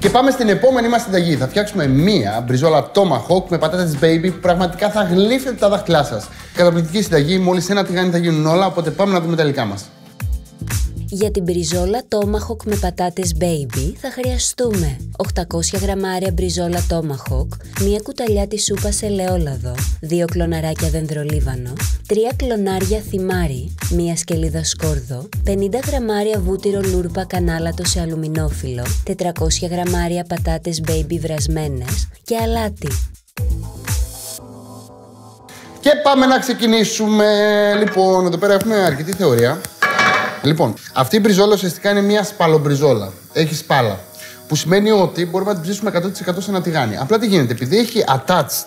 Και πάμε στην επόμενη μας συνταγή. Θα φτιάξουμε μία μπριζόλα tomahawk με πατάτες baby που πραγματικά θα γλύφετε τα δάχτυλά σας. Καταπληκτική συνταγή, μόλις ένα τηγάνι θα γίνουν όλα, οπότε πάμε να δούμε τα υλικά μας. Για την μπριζόλα Tomahawk με πατάτες baby θα χρειαστούμε 800 γραμμάρια μπριζόλα Tomahawk, μία κουταλιά της σούπας ελαιόλαδο, 2 κλωναράκια δενδρολίβανο, 3 κλωνάρια θυμάρι, μία σκελίδα σκόρδο, 50 γραμμάρια βούτυρο λούρπα κανάλατο σε αλουμινόφυλλο, 400 γραμμάρια πατάτες baby βρασμένες και αλάτι. Και πάμε να ξεκινήσουμε. Λοιπόν, εδώ πέρα έχουμε αρκετή θεωρία. Λοιπόν, αυτή η μπριζόλα ουσιαστικά είναι μια σπαλομπριζόλα. Έχει σπάλα. Που σημαίνει ότι μπορούμε να την ψήσουμε 100% σε ένα τηγάνι. Απλά τι γίνεται, επειδή έχει attached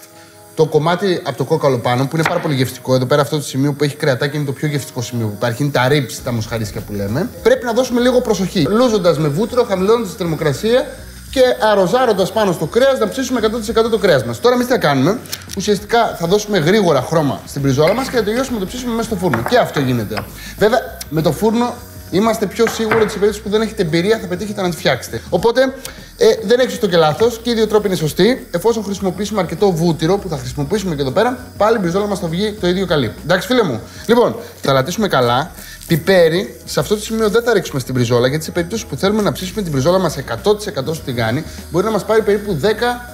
το κομμάτι από το κόκαλο πάνω, που είναι πάρα πολύ γευστικό. Εδώ πέρα αυτό το σημείο που έχει κρεατάκι είναι το πιο γευστικό σημείο που υπάρχει. Είναι τα ribs, τα μοσχαρίσια που λέμε. Πρέπει να δώσουμε λίγο προσοχή. Λούζοντας με βούτυρο, χαμηλώνοντας τη θερμοκρασία και αρροζάροντα πάνω στο κρέας να ψήσουμε 100% το κρέας μας. Τώρα εμείς τι θα κάνουμε; Ουσιαστικά θα δώσουμε γρήγορα χρώμα στην πριζόλα μας και θα τελειώσουμε το ψήσουμε μέσα στο φούρνο. Και αυτό γίνεται. Βέβαια, με το φούρνο είμαστε πιο σίγουροι ότι σε περίπτωση που δεν έχετε εμπειρία θα πετύχετε να τη φτιάξετε. Οπότε ε, δεν έχει σωστό και λάθος και οι δύο τρόποι είναι σωστοί. Εφόσον χρησιμοποιήσουμε αρκετό βούτυρο που θα χρησιμοποιήσουμε και εδώ πέρα, πάλι η μπριζόλα μας θα βγει το ίδιο καλή. Εντάξει, φίλε μου. Λοιπόν, θα λατήσουμε καλά. Πιπέρι, σε αυτό το σημείο δεν θα ρίξουμε στην πριζόλα, γιατί σε περίπτωση που θέλουμε να ψήσουμε την πριζόλα μας 100% στο τηγάνι, μπορεί να μας πάρει περίπου 10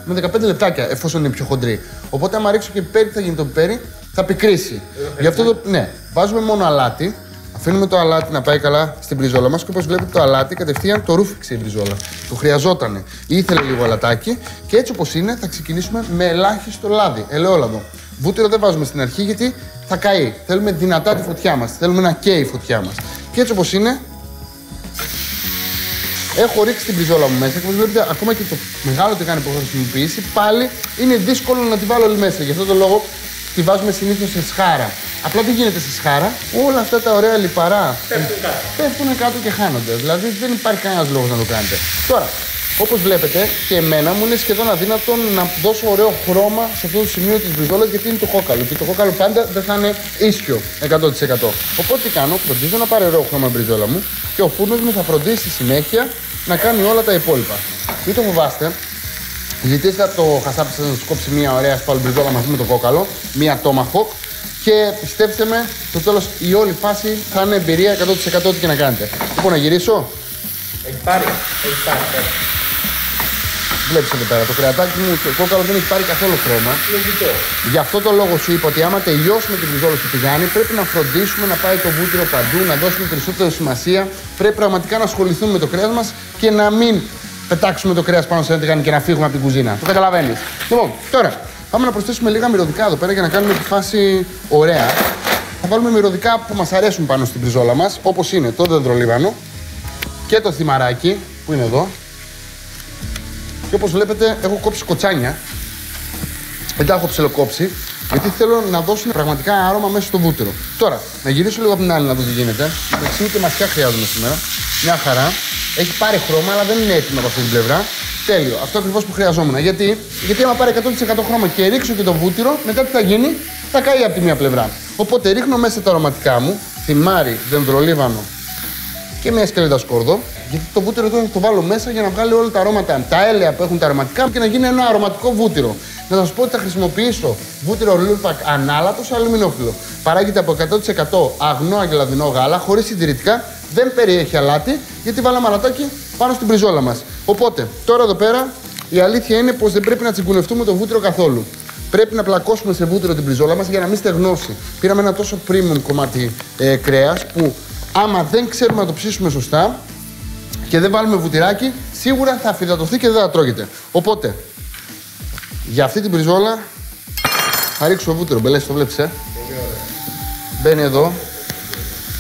με 15 λεπτάκια, εφόσον είναι πιο χοντρή. Οπότε, άμα ρίξω και πιπέρι, θα γίνει το πιπέρι, θα πικρίσει. Γι' αυτό το, ναι, βάζουμε μόνο αλάτι, Αφήνουμε το αλάτι να πάει καλά στην πριζόλα μας και όπως βλέπετε το αλάτι κατευθείαν το ρούφηξε η πριζόλα. Το χρειαζόταν. Ήθελε λίγο αλατάκι και έτσι όπως είναι θα ξεκινήσουμε με ελάχιστο λάδι, ελαιόλαδο. Βούτυρο δεν βάζουμε στην αρχή γιατί θα καεί. Θέλουμε δυνατά τη φωτιά μας. Θέλουμε να καίει η φωτιά μας. Και έτσι όπως είναι, έχω ρίξει την πριζόλα μου μέσα και όπως βλέπετε, ακόμα και το μεγάλο τηγάνι που έχω χρησιμοποιήσει, πάλι είναι δύσκολο να τη βάλω όλη μέσα. Γι' αυτό το λόγο τη βάζουμε συνήθως σε σχάρα. Απλά τι γίνεται στη σχάρα, όλα αυτά τα ωραία λιπαρά Πέφτουν κάτω. πέφτουν κάτω και χάνονται. Δηλαδή δεν υπάρχει κανένας λόγος να το κάνετε. Τώρα, όπως βλέπετε και εμένα μου είναι σχεδόν αδύνατο να δώσω ωραίο χρώμα σε αυτό το σημείο της μπριζόλας γιατί είναι το κόκαλο. Και το κόκαλο πάντα δεν θα είναι ίσιο 100%. Οπότε τι κάνω, φροντίζω να πάρει ωραίο χρώμα η μπριζόλα μου και ο φούρνος μου θα φροντίσει στη συνέχεια να κάνει όλα τα υπόλοιπα. Μην το φοβάστε, Ζητήστε από το χασάπι σας να σας κόψει μια ωραία σπαλμπριζόλα μαζί με το κόκαλο, μια tomahawk και πιστέψτε με, στο τέλος η όλη φάση θα είναι εμπειρία 100% ό,τι και να κάνετε. Λοιπόν, να γυρίσω. Έχει πάρει. Έχει πάρει. Πέρα. Βλέπεις εδώ πέρα, το κρεατάκι μου, το κόκαλο δεν έχει πάρει καθόλου χρώμα. Λογικό. Γι' αυτό το λόγο σου είπα ότι άμα τελειώσουμε την μπριζόλα στο τηγάνι, πρέπει να φροντίσουμε να πάει το βούτυρο παντού, να δώσουμε περισσότερη σημασία. Πρέπει πραγματικά να ασχοληθούμε με το κρέας μας και να μην πετάξουμε το κρέας πάνω σε ένα τηγάνι και να φύγουμε από την κουζίνα. Το καταλαβαίνεις. Λοιπόν, τώρα πάμε να προσθέσουμε λίγα μυρωδικά εδώ πέρα για να κάνουμε τη φάση ωραία. Θα βάλουμε μυρωδικά που μας αρέσουν πάνω στην μπριζόλα μας, όπως είναι το δεντρολίβανο και το θυμαράκι που είναι εδώ. Και όπως βλέπετε, έχω κόψει κοτσάνια. Δεν τα έχω ψελοκόψει, γιατί θέλω να δώσουν πραγματικά άρωμα μέσα στο βούτυρο. Τώρα, να γυρίσω λίγο από την άλλη να δω τι γίνεται. Εντάξει, ούτε μασιά χρειάζομαι σήμερα. Μια χαρά. Έχει πάρει χρώμα, αλλά δεν είναι έτοιμο από αυτή την πλευρά. Τέλειο. Αυτό ακριβώς που χρειαζόμουν. Γιατί, γιατί άμα πάρει 100% χρώμα και ρίξω και το βούτυρο, μετά τι θα γίνει, θα καεί από τη μία πλευρά. Οπότε ρίχνω μέσα τα αρωματικά μου, θυμάρι, δεντρολίβανο και μια σκελίδα σκόρδο. Γιατί το βούτυρο εδώ θα το βάλω μέσα για να βγάλει όλα τα αρώματα, τα έλαια που έχουν τα αρωματικά και να γίνει ένα αρωματικό βούτυρο. Να σας πω ότι θα χρησιμοποιήσω βούτυρο λούρπακ ανάλατο σε αλουμινόφυλλο. Παράγεται από 100% αγνό αγελαδινό γάλα, χωρίς συντηρητικά, δεν περιέχει αλάτι, γιατί βάλαμε αλατάκι πάνω στην πριζόλα μας. Οπότε, τώρα εδώ πέρα η αλήθεια είναι πως δεν πρέπει να τσιγκουνευτούμε το βούτυρο καθόλου. Πρέπει να πλακώσουμε σε βούτυρο την πριζόλα μας για να μην στεγνώσει. Πήραμε ένα τόσο premium κομμάτι ε, κρέας που άμα δεν ξέρουμε να το ψήσουμε σωστά και δεν βάλουμε βουτυράκι, σίγουρα θα αφιδατωθεί και δεν θα τρώγεται. Οπότε, για αυτή την πριζόλα θα ρίξω βούτυρο. Μπελές, το βλέπεις, ε; Μπαίνει εδώ.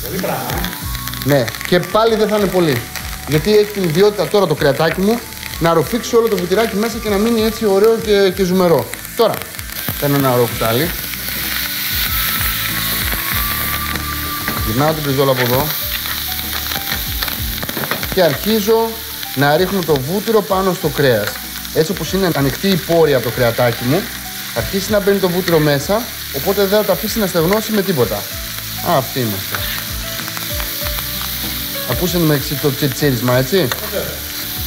Πολύ πράγμα. Ναι, και πάλι δεν θα είναι πολύ. Γιατί έχει την ιδιότητα τώρα το κρεατάκι μου να ροφήξει όλο το βουτυράκι μέσα και να μείνει έτσι ωραίο και, και ζουμερό. Τώρα, παίρνω ένα ωραίο κουτάλι. Γυρνάω την πριζόλα από εδώ. Και αρχίζω να ρίχνω το βούτυρο πάνω στο κρέας. Έτσι όπως είναι ανοιχτή η πόρη από το κρεατάκι μου, θα αρχίσει να μπαίνει το βούτυρο μέσα, οπότε δεν θα το αφήσει να στεγνώσει με τίποτα. Α, αυτή είμαστε. Ακούσε με το τσιτσίρισμα, έτσι;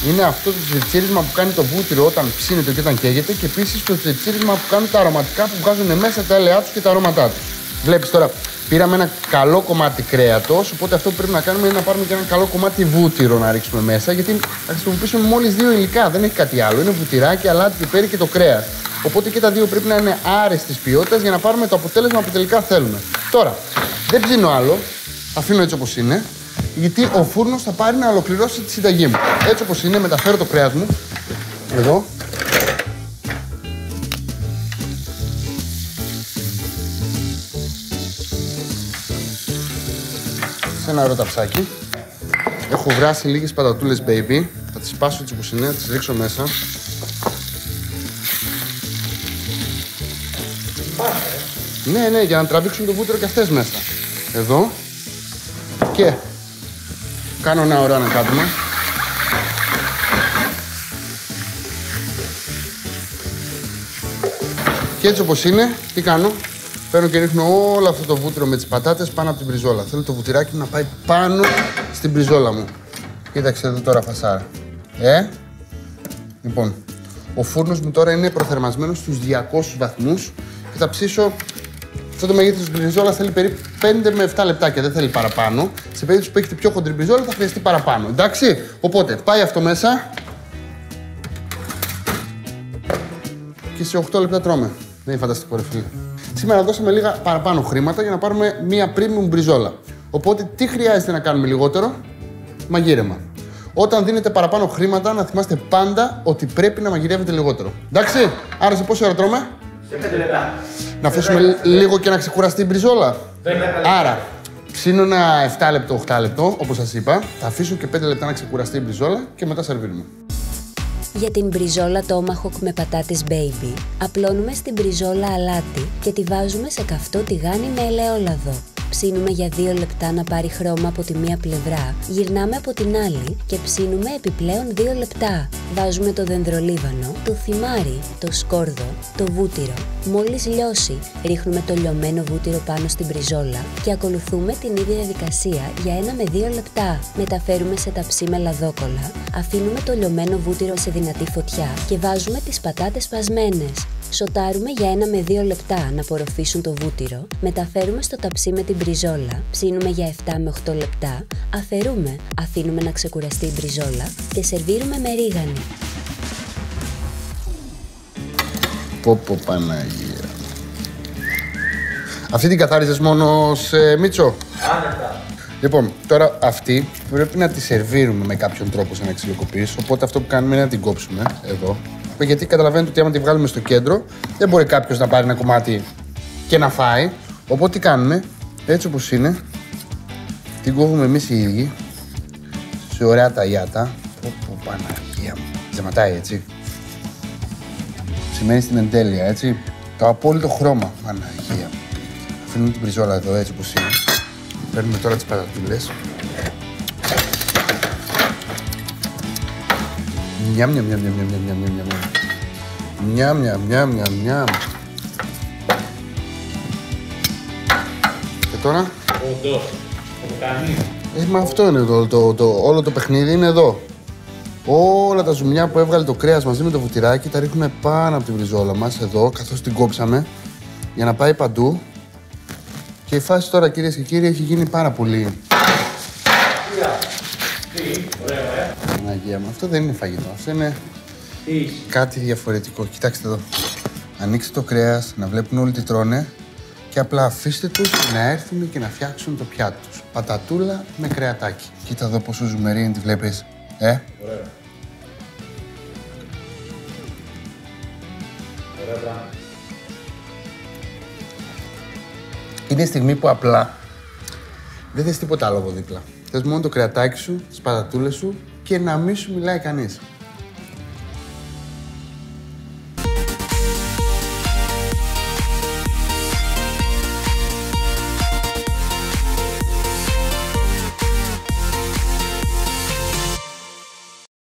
είναι αυτό το τσιριτσίρισμα που κάνει το βούτυρο όταν ψήνεται και όταν καίγεται και επίσης το τσιριτσίρισμα που κάνουν τα αρωματικά που βγάζουν μέσα τα έλαιά τους και τα αρώματά τους. Βλέπεις τώρα, πήραμε ένα καλό κομμάτι κρέατος, οπότε αυτό που πρέπει να κάνουμε είναι να πάρουμε και ένα καλό κομμάτι βούτυρο να ρίξουμε μέσα, γιατί θα χρησιμοποιήσουμε μόλις δύο υλικά, δεν έχει κάτι άλλο. Είναι βουτυράκι, αλάτι, πιπέρι και το κρέας. Οπότε και τα δύο πρέπει να είναι άρεστης ποιότητας για να πάρουμε το αποτέλεσμα που τελικά θέλουμε. Τώρα, δεν ψήνω άλλο, αφήνω έτσι όπως είναι, γιατί ο φούρνος θα πάρει να ολοκληρώσει τη συνταγή μου. Έτσι όπως είναι, μεταφέρω το κρέας μου. Εδώ. Σε ένα ωραίο ταψάκι. Έχω βράσει λίγες πατατούλες baby. Θα τις σπάσω έτσι όπως είναι, θα τις ρίξω μέσα. Ναι, ναι, για να τραβήξουν το βούτυρο και αυτές μέσα. Εδώ. Και κάνω ένα ωραίο ανακάτωμα. Και έτσι όπως είναι, τι κάνω; Παίρνω και ρίχνω όλο αυτό το βούτυρο με τις πατάτες πάνω από την μπριζόλα. Θέλω το βουτυράκι μου να πάει πάνω στην μπριζόλα μου. Κοίταξε εδώ τώρα φασάρα. Ε, λοιπόν, ο φούρνος μου τώρα είναι προθερμασμένος στους 200 βαθμούς και θα ψήσω αυτό το μεγέθο της μπριζόλα θέλει περίπου 5 με 7 λεπτάκια, δεν θέλει παραπάνω. Σε περίπτωση που έχετε πιο χοντρή μπριζόλα θα χρειαστεί παραπάνω. Εντάξει, οπότε πάει αυτό μέσα. Και σε 8 λεπτά τρώμε. Δεν είναι φανταστικό, ρε φίλε. Σήμερα δώσαμε λίγα παραπάνω χρήματα για να πάρουμε μία premium μπριζόλα. Οπότε τι χρειάζεται να κάνουμε λιγότερο, μαγείρεμα. Όταν δίνετε παραπάνω χρήματα, να θυμάστε πάντα ότι πρέπει να μαγειρεύετε λιγότερο. Εντάξει, άρα σε πόση ώρα τρώμε; Σε 5 λεπτά. Να αφήσουμε λίγο και να ξεκουραστεί η μπριζόλα. Άρα, ψήνω ένα 7 λεπτό, 8 λεπτό, όπως σας είπα. Θα αφήσω και 5 λεπτά να ξεκουραστεί η μπριζόλα και μετά σερβίρουμε. Για την μπριζόλα Tomahawk με πατάτες baby, απλώνουμε στην μπριζόλα αλάτι και τη βάζουμε σε καυτό τηγάνι με ελαιόλαδο. Ψήνουμε για 2 λεπτά να πάρει χρώμα από τη μία πλευρά, γυρνάμε από την άλλη και ψήνουμε επιπλέον 2 λεπτά. Βάζουμε το δενδρολίβανο, το θυμάρι, το σκόρδο, το βούτυρο. Μόλις λιώσει, ρίχνουμε το λιωμένο βούτυρο πάνω στην μπριζόλα και ακολουθούμε την ίδια διαδικασία για 1 με 2 λεπτά. Μεταφέρουμε σε ταψί με λαδόκολλα, αφήνουμε το λιωμένο βούτυρο σε δυνατή φωτιά και βάζουμε τις πατάτες πασμένες. Σοτάρουμε για 1 με 2 λεπτά να απορροφήσουν το βούτυρο, μεταφέρουμε στο ταψί με την μπριζόλα, ψήνουμε για 7 με 8 λεπτά, αφαιρούμε, αφήνουμε να ξεκουραστεί η μπριζόλα και σερβίρουμε με ρίγανη. Πω πω Παναγία. Αυτή την καθάριζες μόνο σε Μίτσο; Άνετα. Λοιπόν, τώρα αυτή πρέπει να τη σερβίρουμε με κάποιον τρόπο σε ένα ξυλοκοπής, οπότε αυτό που κάνουμε είναι να την κόψουμε εδώ. Γιατί καταλαβαίνετε ότι άμα τη βγάλουμε στο κέντρο, δεν μπορεί κάποιος να πάρει ένα κομμάτι και να φάει. Οπότε τι κάνουμε, έτσι όπως είναι, την κόβουμε εμείς οι ίδιοι, σε ωραία ταγιάτα. Πω πω Παναγία μου. Ζεματάει έτσι. Σημαίνει στην εντέλεια, έτσι. Το απόλυτο χρώμα. Παναγία μου. Αφήνουμε την πριζόλα εδώ έτσι όπως είναι. Παίρνουμε τώρα τις πατατούλες. Νιαμ, νιαμ. Και τώρα, Όντως. Το κάνει. ε, μα αυτό είναι το, το, το, όλο το παιχνίδι είναι εδώ. Όλα τα ζουμιά που έβγαλε το κρέας μαζί με το βουτυράκι τα ρίχνουμε πάνω από την βριζόλα μας εδώ, καθώς την κόψαμε, για να πάει παντού. Και η φάση τώρα, κυρίες και κύριοι, έχει γίνει πάρα πολύ Τι, ωραίο, ε. Παναγία μου. Αυτό δεν είναι φαγητό. Αυτό είναι Τι. κάτι διαφορετικό. Κοιτάξτε εδώ. Ανοίξτε το κρέας, να βλέπουν όλοι τι τρώνε και απλά αφήστε τους να έρθουν και να φτιάξουν το πιάτο τους. Πατατούλα με κρεατάκι. Κοίτα εδώ πόσο ζουμερή είναι, τη βλέπεις. Ε, Ωραίο. Ωραίο πράγμα. είναι η στιγμή που απλά δεν θες τίποτα άλλο από δίπλα. Θες μόνο το κρεατάκι σου, τις πατατούλες σου και να μην σου μιλάει κανείς.